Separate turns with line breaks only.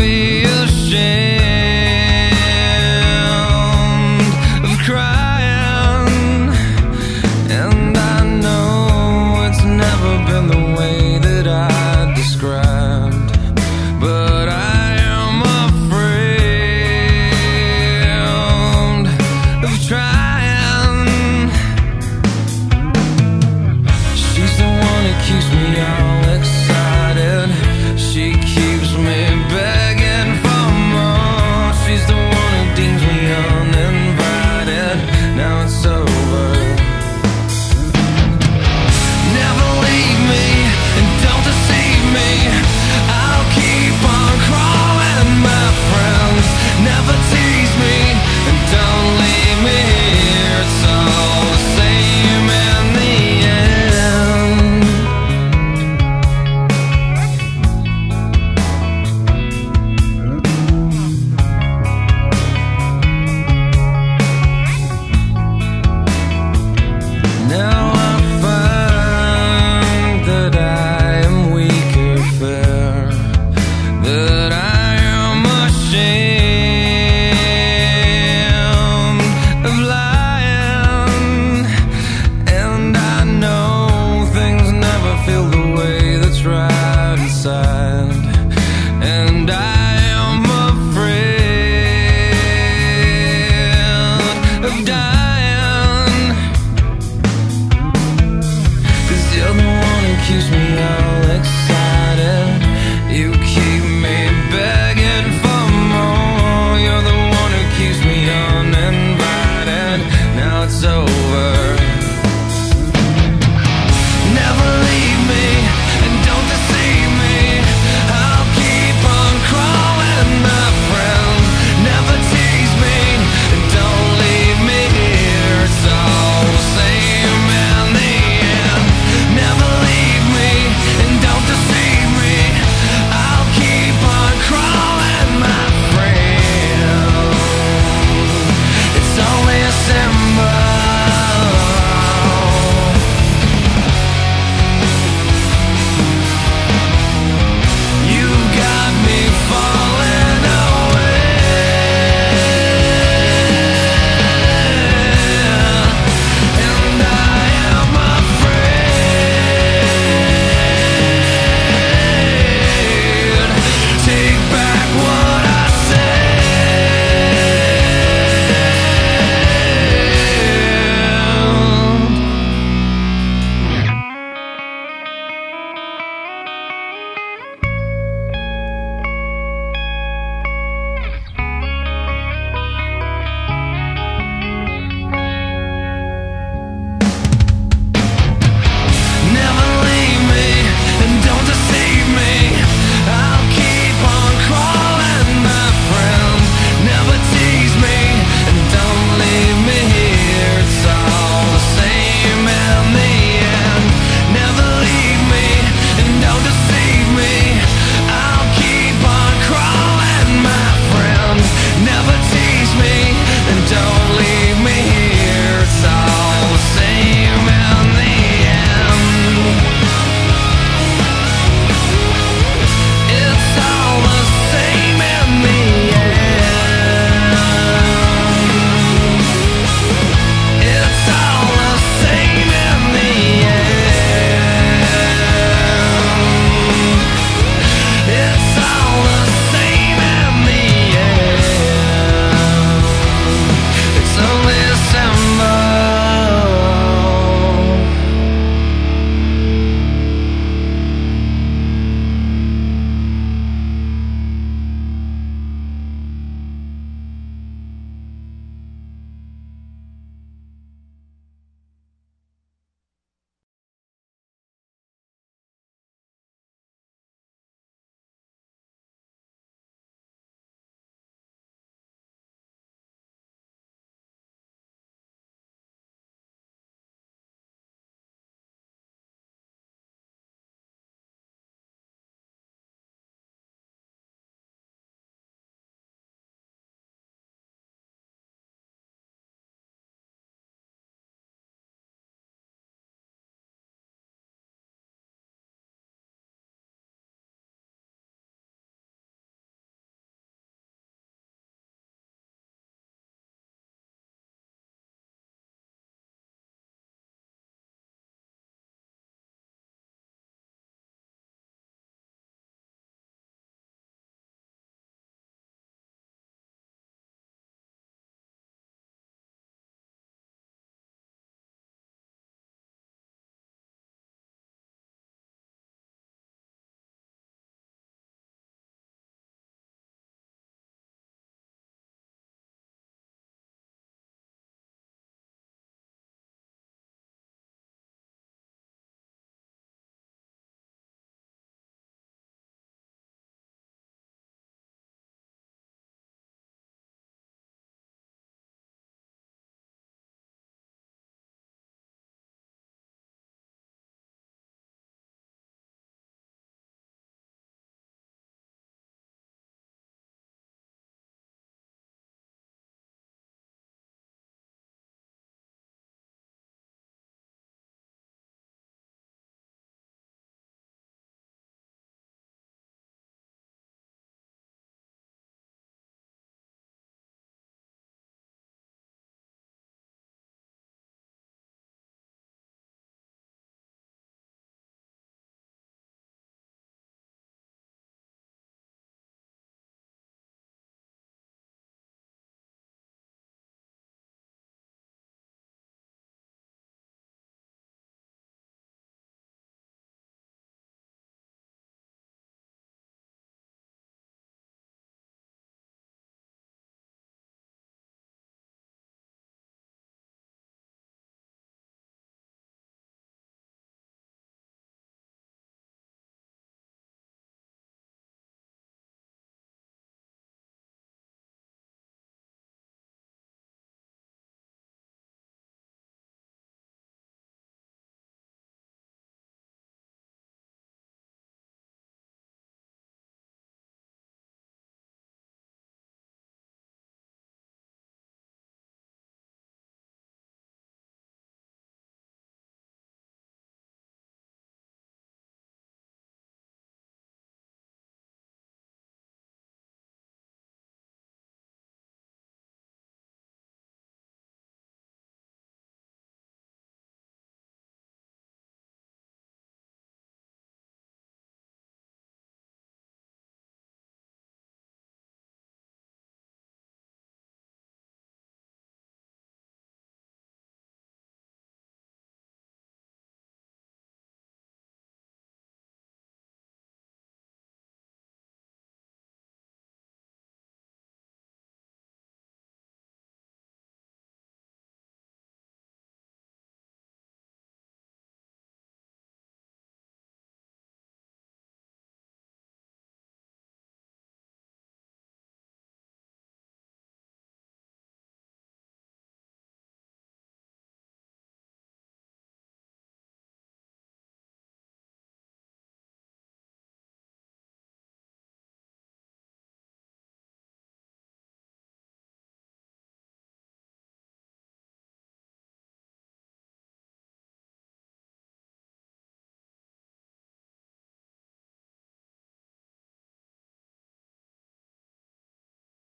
be and